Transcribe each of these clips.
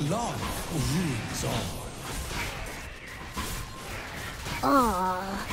Love rules all. Ah.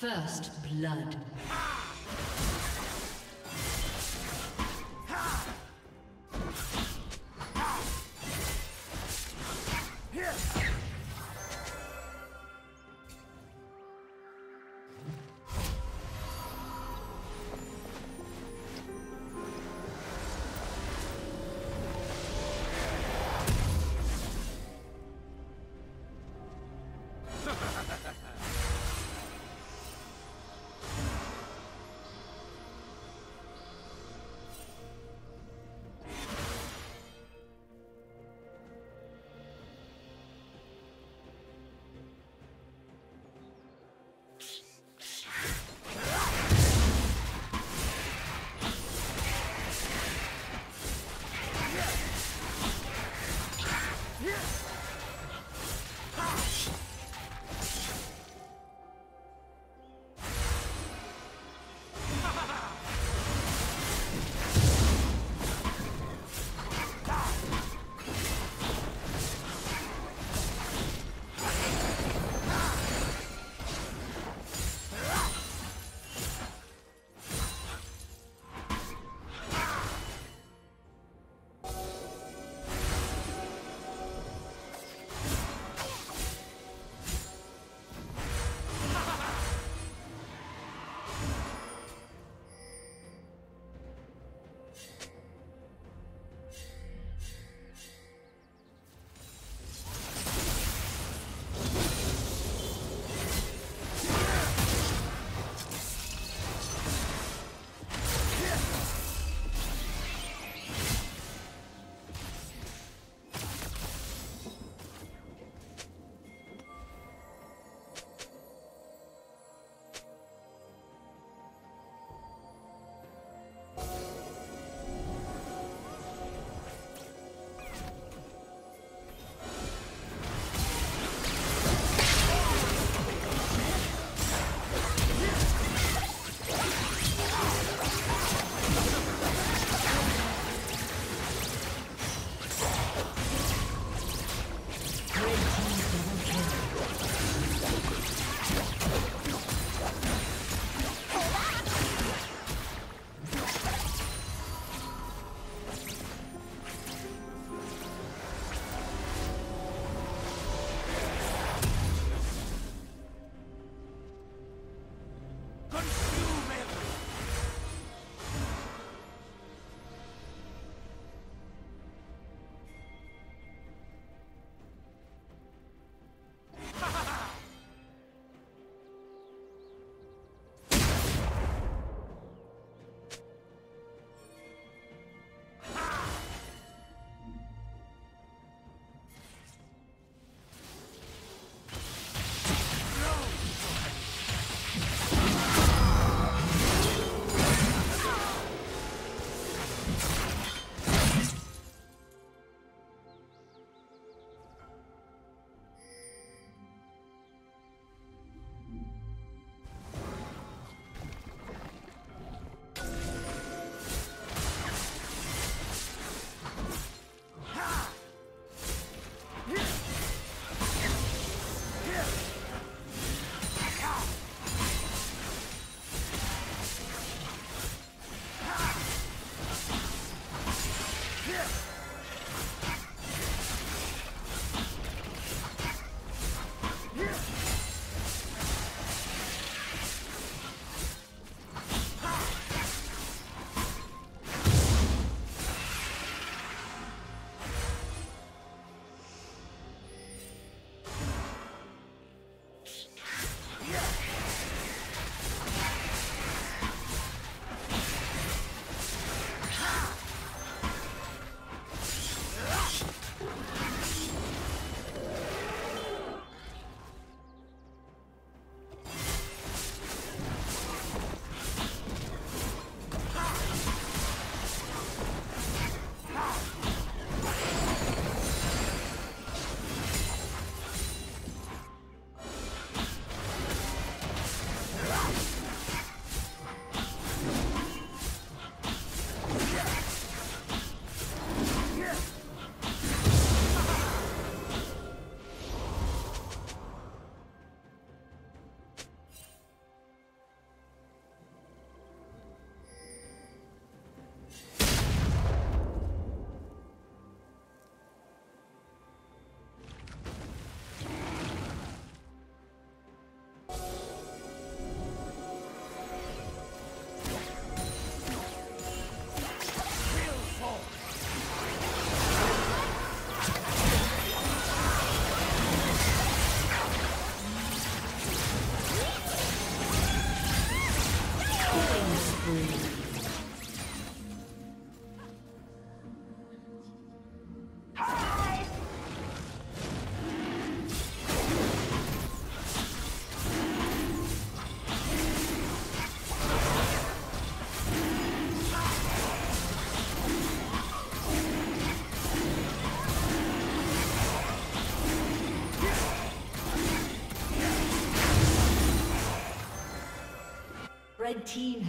First blood. Red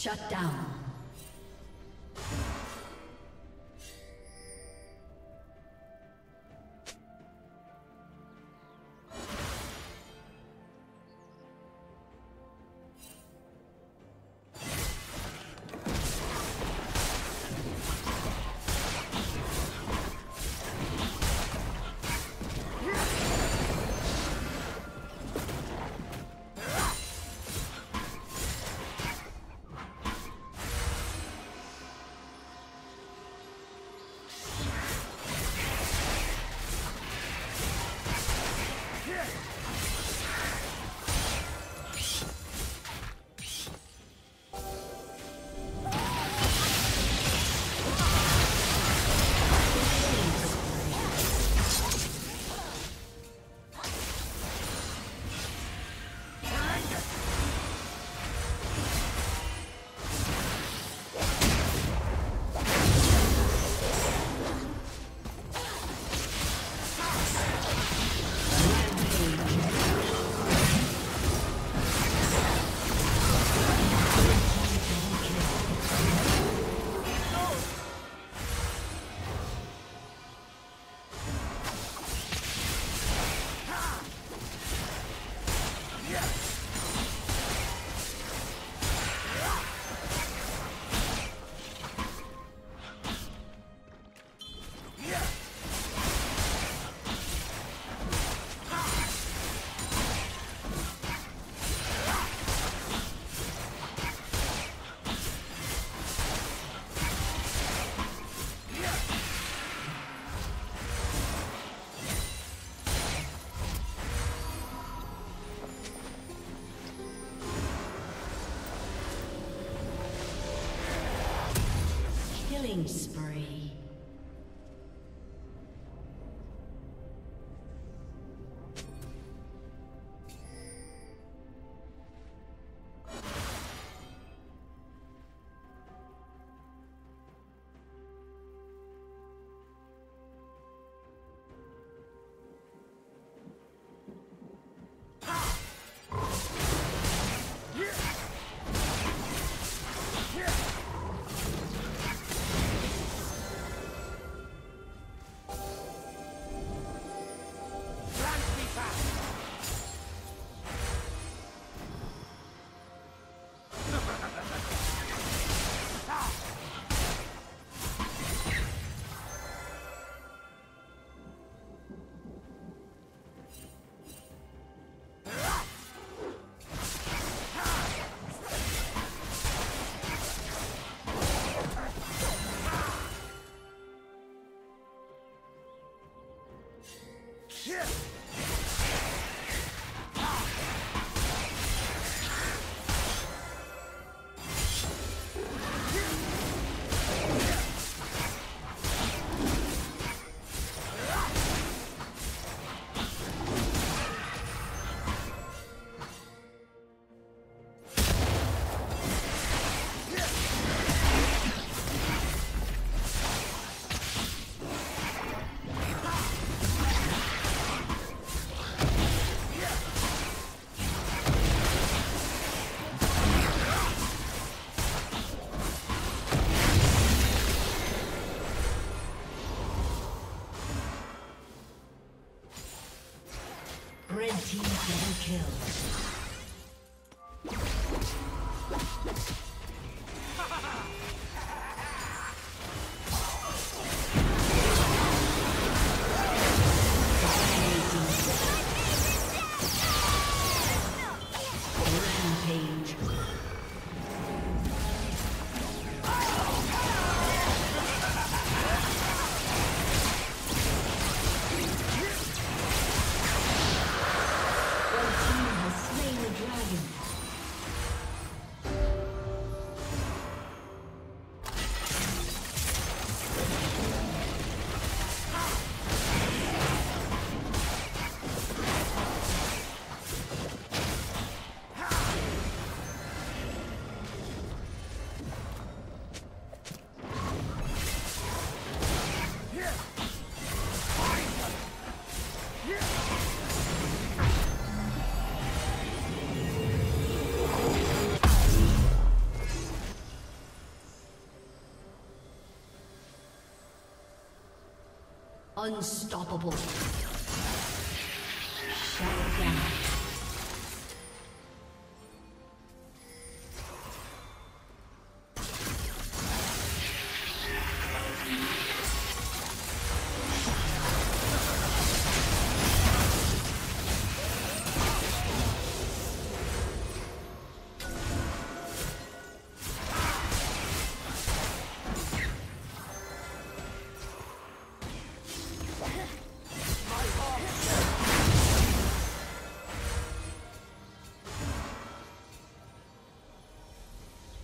Shut down. Killing Shit! Double kill. Unstoppable.